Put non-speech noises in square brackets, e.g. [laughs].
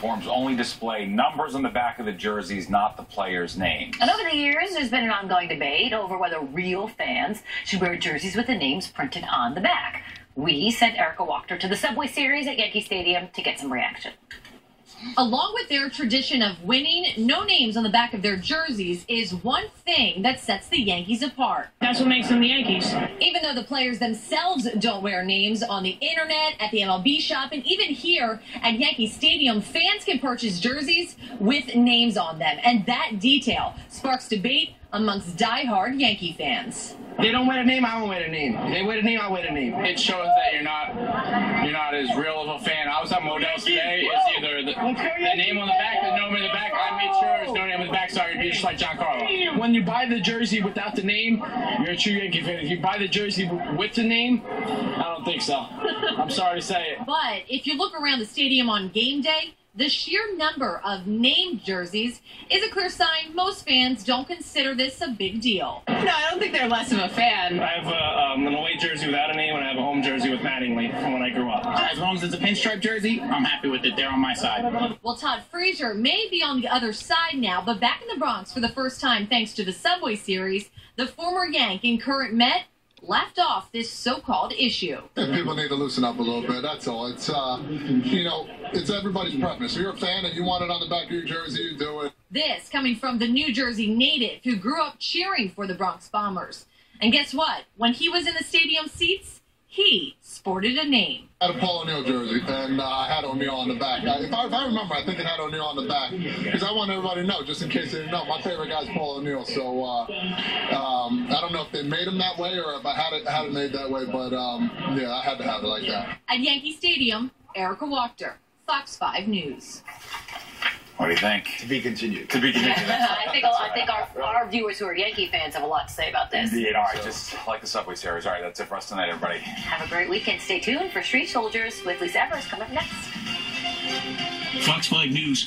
uniforms only display numbers on the back of the jerseys, not the players' names. And over the years, there's been an ongoing debate over whether real fans should wear jerseys with the names printed on the back. We sent Erica Wachter to the Subway Series at Yankee Stadium to get some reaction. Along with their tradition of winning, no names on the back of their jerseys is one thing that sets the Yankees apart. That's what makes them the Yankees. Even though the players themselves don't wear names on the internet, at the MLB shop, and even here at Yankee Stadium, fans can purchase jerseys with names on them. And that detail sparks debate amongst die-hard Yankee fans. They don't wear a name, I don't wear a name. They wear a name, I wear a name. It shows that you're not you're not as real of a fan. I was at Modell's today. It's either the, the name on the back, the name on the back. I made sure there's no name on the back, so I could be just like Giancarlo. When you buy the jersey without the name, you're a true Yankee fan. If you buy the jersey with the name, I don't think so. I'm sorry to say it. But if you look around the stadium on game day, the sheer number of named jerseys is a clear sign most fans don't consider this a big deal. No, I don't think they're less of a fan. I have a, um, an away jersey without a name, and I have a home jersey with Mattingly from when I grew up. As long as it's a pinstripe jersey, I'm happy with it. They're on my side. Well, Todd Frazier may be on the other side now, but back in the Bronx for the first time thanks to the Subway Series, the former Yank and current Met left off this so-called issue. People need to loosen up a little bit. That's all. It's uh, you know, it's everybody's preference. If you're a fan and you want it on the back of your jersey, you do it. This coming from the New Jersey native who grew up cheering for the Bronx Bombers. And guess what? When he was in the stadium seats, he sported a name. I had a Paul O'Neill jersey, and uh, I had O'Neill on the back. I, if, I, if I remember, I think it had O'Neill on the back because I want everybody to know, just in case they didn't know, my favorite guy is Paul O'Neill. So uh, I don't know if they made him that way or if I had it had it made that way, but um, yeah, I had to have it like that. At Yankee Stadium, Erica Wachter, Fox 5 News. What do you think? To be continued. To be continued. [laughs] I think I think our, our viewers who are Yankee fans have a lot to say about this. Indeed. All right, just like the Subway Series. All right, that's it for us tonight, everybody. Have a great weekend. Stay tuned for Street Soldiers with Lisa Evers coming up next. Fox 5 News.